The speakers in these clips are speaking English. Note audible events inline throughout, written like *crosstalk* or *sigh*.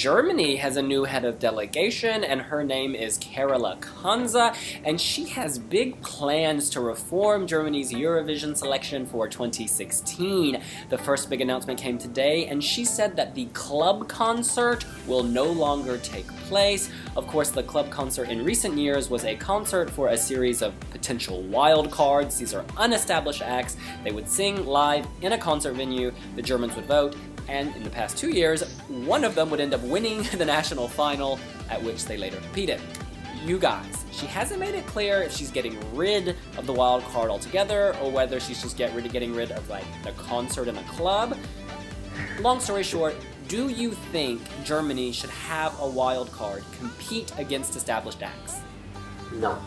Germany has a new head of delegation, and her name is Carola Conze, and she has big plans to reform Germany's Eurovision selection for 2016. The first big announcement came today, and she said that the club concert will no longer take place. Of course, the club concert in recent years was a concert for a series of potential wild cards. These are unestablished acts. They would sing live in a concert venue, the Germans would vote, and in the past two years, one of them would end up winning *laughs* the national final, at which they later competed. You guys, she hasn't made it clear if she's getting rid of the wild card altogether, or whether she's just get rid of getting rid of like the concert and the club. Long story short, do you think Germany should have a wild card compete against established acts? No.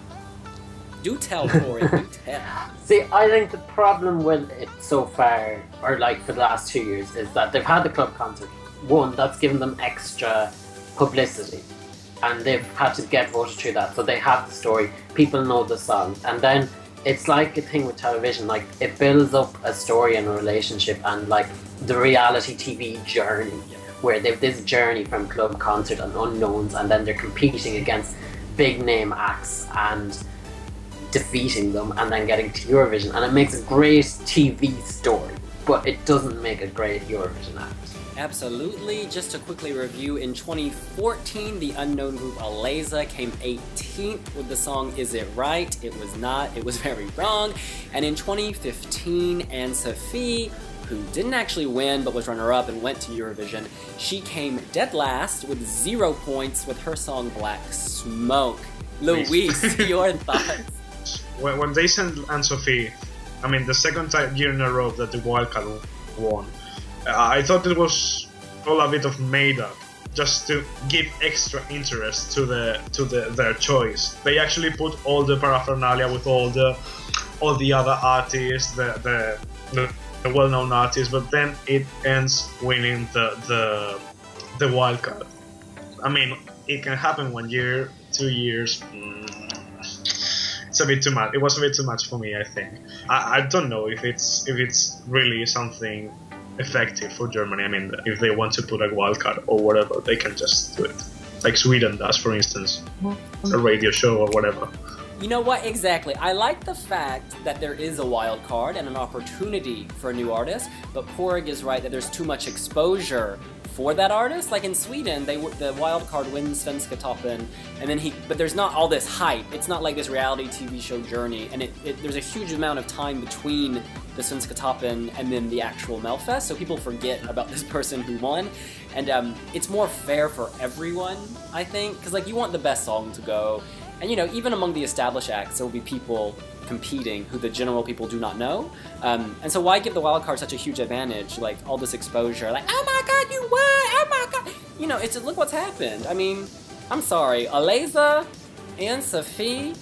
Do tell, Corey. do *laughs* tell. See, I think the problem with it so far, or like for the last two years, is that they've had the club concert. One, that's given them extra publicity, and they've had to get voted through that. So they have the story, people know the song, and then it's like a thing with television. Like it builds up a story and a relationship, and like the reality TV journey, where they've this journey from club concert and unknowns, and then they're competing against big name acts and defeating them and then getting to Eurovision. And it makes a great TV story, but it doesn't make a great Eurovision act. Absolutely. Just to quickly review, in 2014, the unknown group Elaiza came 18th with the song Is It Right? It was not, it was very wrong. And in 2015, Ann Sophie, who didn't actually win but was runner up and went to Eurovision, she came dead last with zero points with her song Black Smoke. Luis, *laughs* your thoughts? When, when they sent Ann Sophie, I mean, the second year in a row that the wildcard won, I thought it was all a bit of made up, just to give extra interest to the to the their choice. They actually put all the paraphernalia with all the all the other artists, the the, the, the well-known artists, but then it ends winning the the the wildcard. I mean, it can happen one year, two years. Mm, it's a bit too much. It was a bit too much for me. I think. I, I don't know if it's if it's really something effective for Germany. I mean, if they want to put a wildcard or whatever, they can just do it. Like Sweden does, for instance, a radio show or whatever. You know what? Exactly. I like the fact that there is a wild card and an opportunity for a new artist, but Porig is right that there's too much exposure for that artist. Like in Sweden, they the wild card wins Svensktoppen, and then he. But there's not all this hype. It's not like this reality TV show journey, and it, it there's a huge amount of time between the Svensktoppen and then the actual Melfest, so people forget about *laughs* this person who won, and um, it's more fair for everyone, I think, because like you want the best song to go, and you know even among the established acts, there will be people competing who the general people do not know. Um, and so why give the wild card such a huge advantage? Like all this exposure, like oh my god, you won! Oh my god! You know, it's look what's happened. I mean, I'm sorry, Elaiza and Sophie.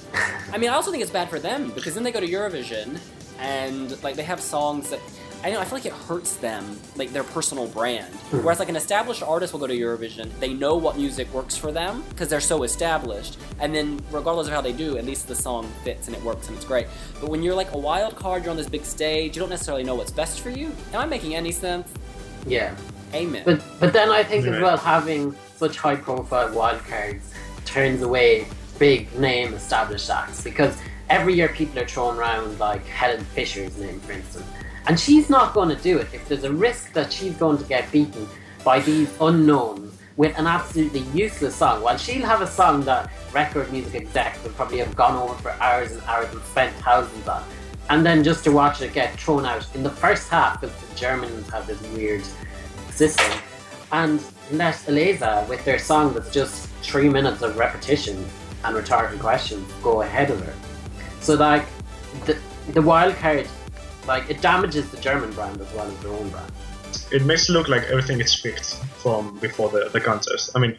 I mean, I also think it's bad for them because then they go to Eurovision and like they have songs that I know I feel like it hurts them, like their personal brand. Hmm. Whereas like an established artist will go to Eurovision, they know what music works for them because they're so established, and then regardless of how they do, at least the song fits and it works and it's great. But when you're like a wild card, you're on this big stage, you don't necessarily know what's best for you. Am I making any sense? Yeah. Amen. But but then I think as well having such high profile wildcards turns away big name established acts because every year people are throwing around like Helene Fischer's name for instance. And she's not going to do it if there's a risk that she's going to get beaten by these unknowns with an absolutely useless song. While she'll have a song that record music execs will probably have gone over for hours and hours and spent thousands on. And then just to watch it get thrown out in the first half because the Germans have this weird system and let Elaiza with their song that's just three minutes of repetition and rhetorical questions go ahead of her. So like the the wild card like it damages the German brand as well as their own brand. It makes it look like everything is fixed from before the, the contest. I mean,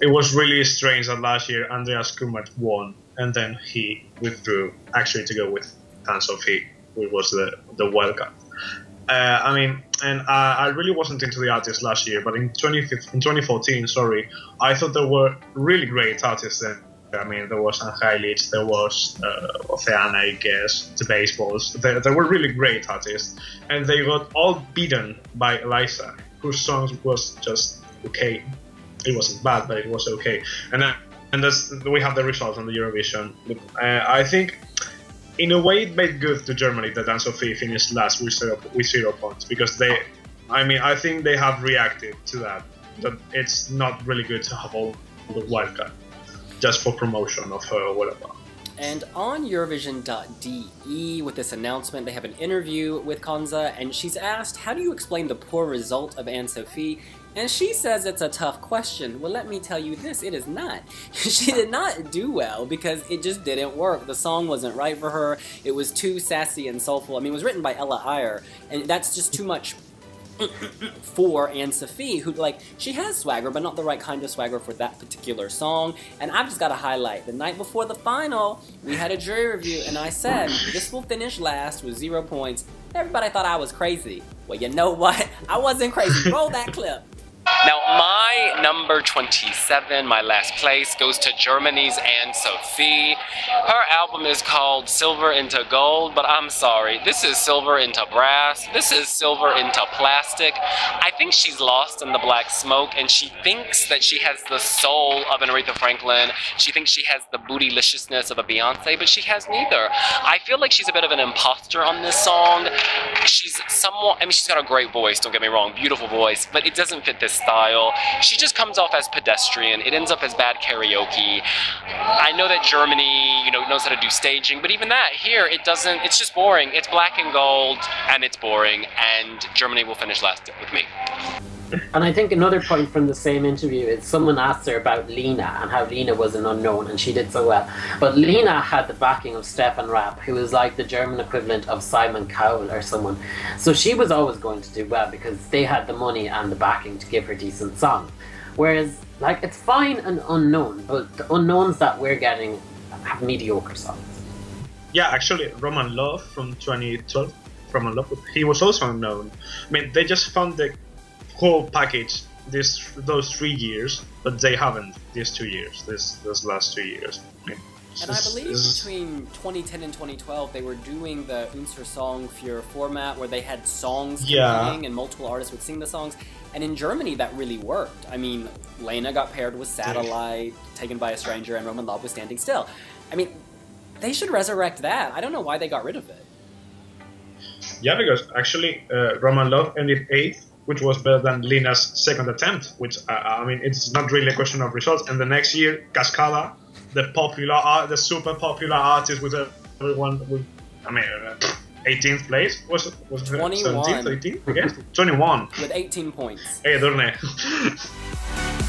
it was really strange that last year Andreas Kummert won and then he withdrew actually to go with Ann Sophie, who was the the wildcard. Uh, I mean, and I, I really wasn't into the artists last year, but in 2015 in 2014, sorry, I thought there were really great artists then. I mean, there was Angelic, there was uh, Oceana, I guess, the baseballs. They, there were really great artists, and they got all beaten by Elaiza, whose songs was just okay. it wasn't bad, but it was okay. And then and that's we have the results on the Eurovision. Uh, I think. In a way, it made good to Germany that Ann Sophie finished last with zero, with zero points because they, I mean, I think they have reacted to that. That it's not really good to have all the wildcard just for promotion of her or whatever. And on Eurovision.de, with this announcement, they have an interview with Conze, and she's asked, How do you explain the poor result of Ann Sophie? And she says it's a tough question. Well, let me tell you this it is not. *laughs* she did not do well because it just didn't work. The song wasn't right for her, it was too sassy and soulful. I mean, it was written by Ella Eyre, and that's just too much for Ann Sophie, who like she has swagger, but not the right kind of swagger for that particular song. And I've just got to highlight the night before the final, we had a jury review, and I said this will finish last with zero points. Everybody thought I was crazy. Well, you know what? I wasn't crazy. Roll that clip. Now, my number 27, my last place, goes to Germany's Ann Sophie. Her album is called Silver into Gold, but I'm sorry, this is silver into brass, this is silver into plastic. I think she's lost in the black smoke, and she thinks that she has the soul of an Aretha Franklin. She thinks she has the bootyliciousness of a Beyonce, but she has neither. I feel like she's a bit of an imposter on this song. She's somewhat, I mean, she's got a great voice, don't get me wrong, beautiful voice, but it doesn't fit this style. She just comes off as pedestrian. It ends up as bad karaoke. I know that Germany, you know, knows how to do staging, but even that here, it doesn't. It's just boring. It's black and gold, and it's boring. And Germany will finish last with me. And I think another point from the same interview is someone asked her about Lena and how Lena was an unknown and she did so well. But Lena had the backing of Stefan Raab, who was like the German equivalent of Simon Cowell or someone. So she was always going to do well because they had the money and the backing to give her decent songs. Whereas, like, it's fine and unknown, but the unknowns that we're getting have mediocre songs. Yeah, actually, Roman Lob from 2012, Roman Lob, he was also unknown. I mean, they just found the whole package this those three years, but they haven't these two years, this this last two years. and I believe between 2010 and 2012, they were doing the Unser Song für format where they had songs yeah. competing and multiple artists would sing the songs. And in Germany, that really worked. I mean, Lena got paired with Satellite, Taken by a Stranger, and Roman Lob was Standing Still. I mean, they should resurrect that. I don't know why they got rid of it. Yeah, because actually, uh, Roman Lob ended eighth which was better than Lena's second attempt. Which uh, I mean, it's not really a question of results. And the next year, Cascada, the popular, art, the super popular artist with everyone with, I mean, uh, 18th place was it? Was it 21. 17th, 18th? I guess 21 with 18 points. Hey, Dorne. *laughs*